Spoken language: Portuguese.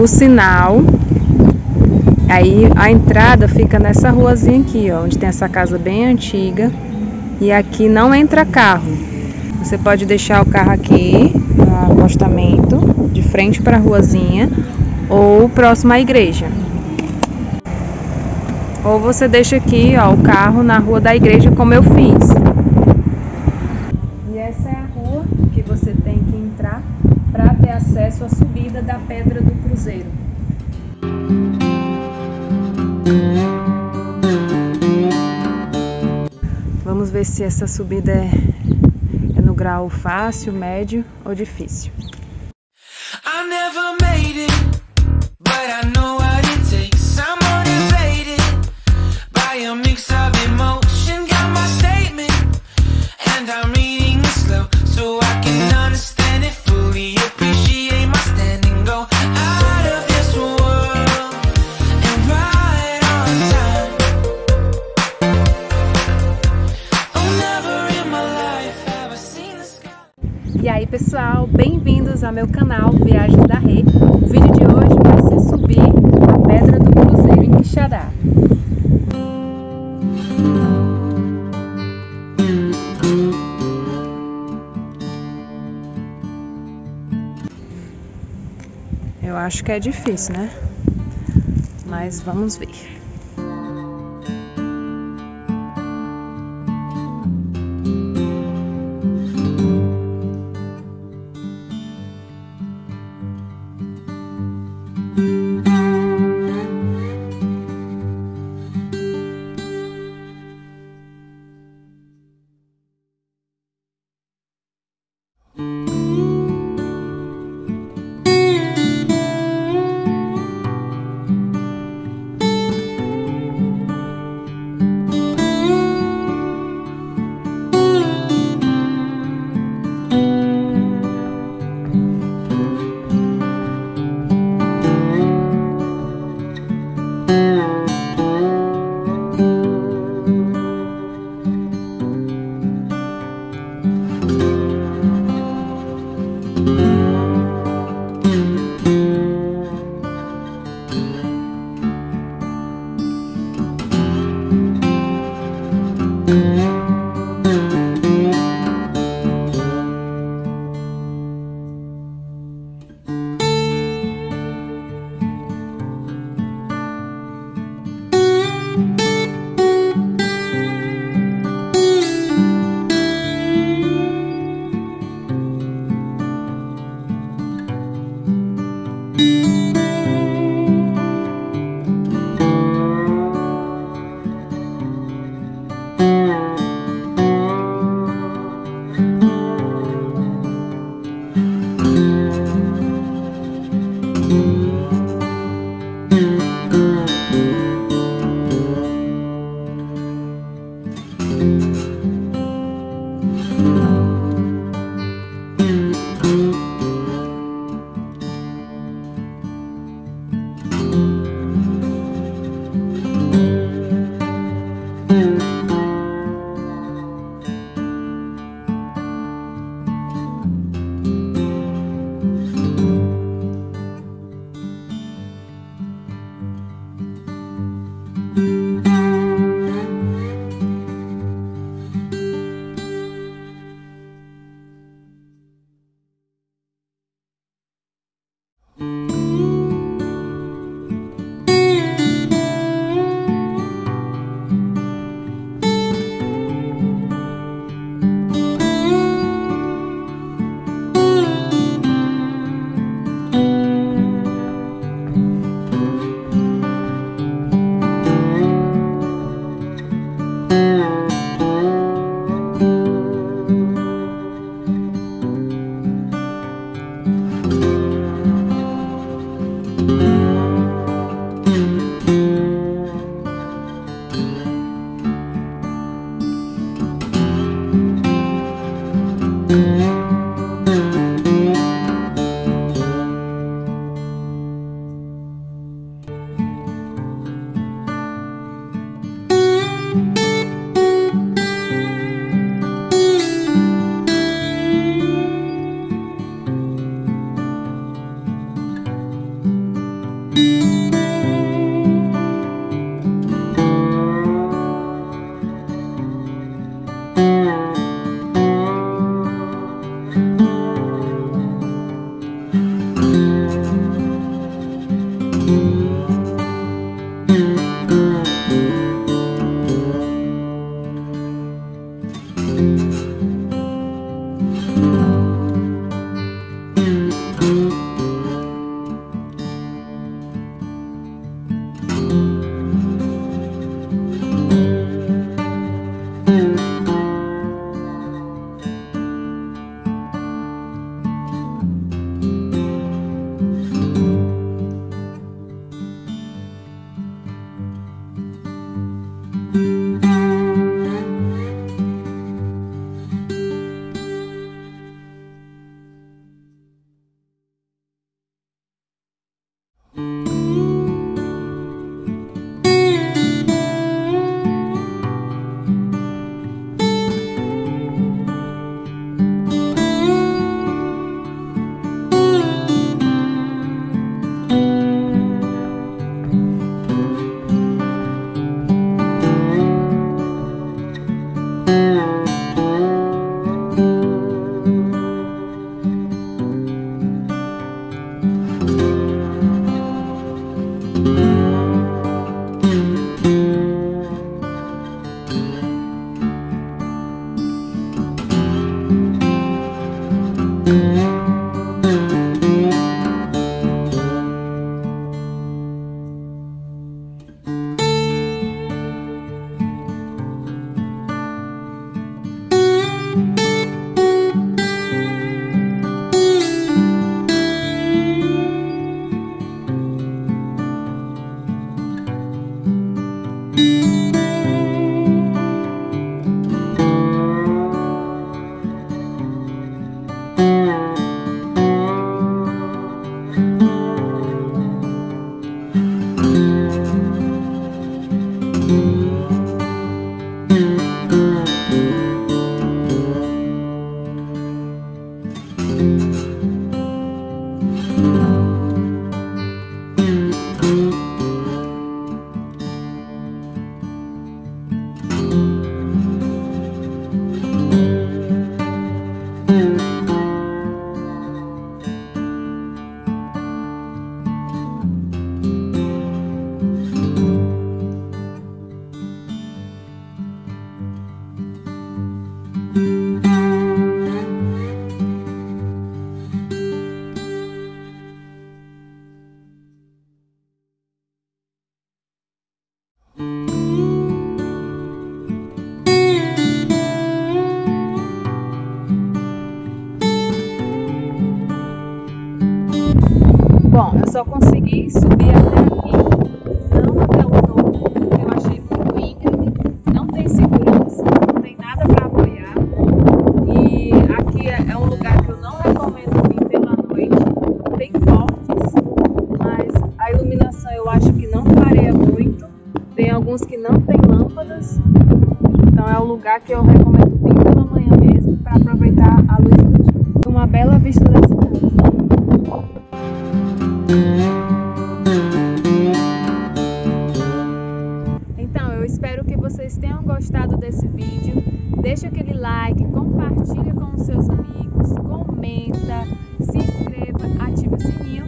o sinal. Aí a entrada fica nessa ruazinha aqui, ó, onde tem essa casa bem antiga. E aqui não entra carro. Você pode deixar o carro aqui no acostamento, de frente para a ruazinha, ou próximo à igreja. Ou você deixa aqui ó, o carro na rua da igreja, como eu fiz. E essa é a rua que você tem que entrar para ter acesso à subida da Pedra do Cruzeiro. Vamos ver se essa subida é, é no grau fácil, médio ou difícil. Pessoal, bem-vindos ao meu canal Viagem da Rê. O vídeo de hoje vai ser subir a Pedra do Cruzeiro em Quixadá. Eu acho que é difícil, né? Mas vamos ver. só consegui subir até aqui, não até o topo, porque eu achei muito íngreme, não tem segurança, não tem nada para apoiar. E aqui é, é um lugar que eu não recomendo vir pela noite, tem fortes, mas a iluminação eu acho que não varia muito. Tem alguns que não tem lâmpadas, então é um lugar que eu recomendo vir pela manhã mesmo para aproveitar a luz do dia. Uma bela vista da Eu espero que vocês tenham gostado desse vídeo. Deixa aquele like, compartilha com os seus amigos, comenta, se inscreva, ative o sininho